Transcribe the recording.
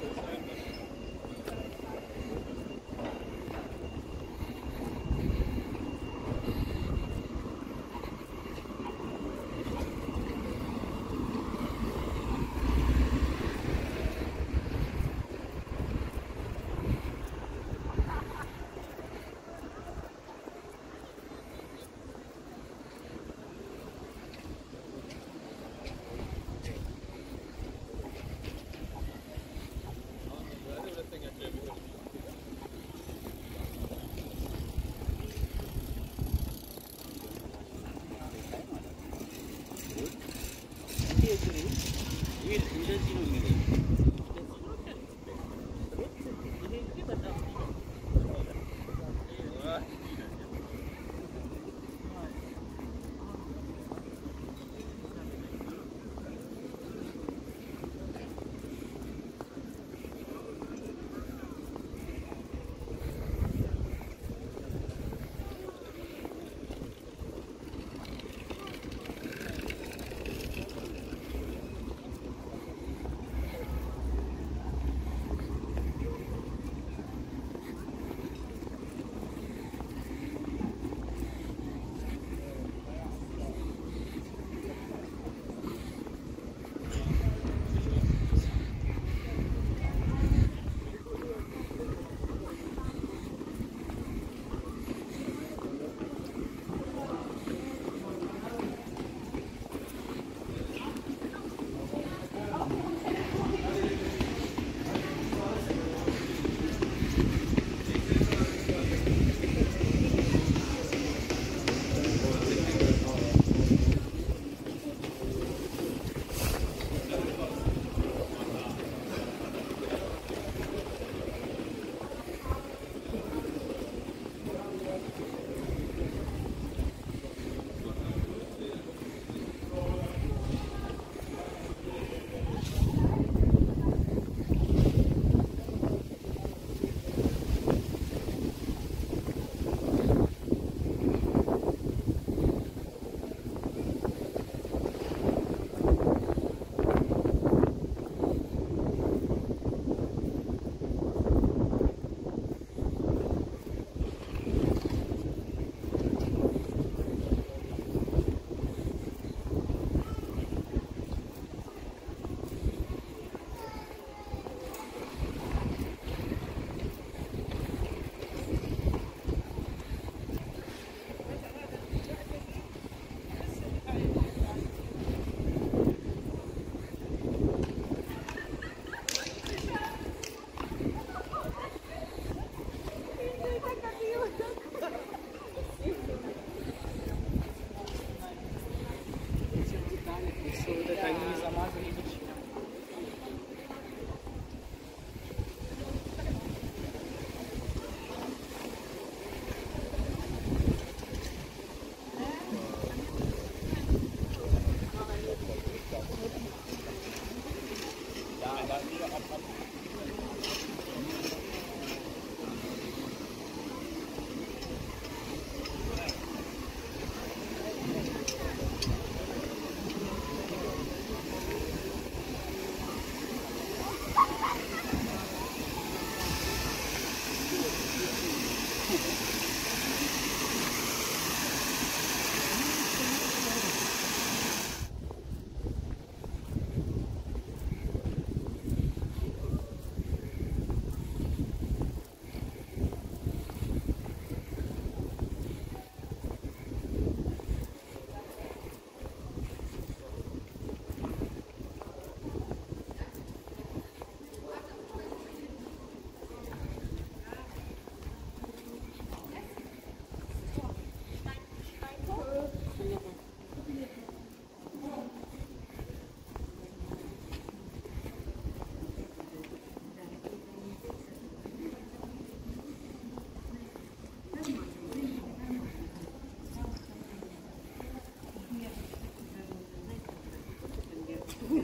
Jesus. يجادل إليه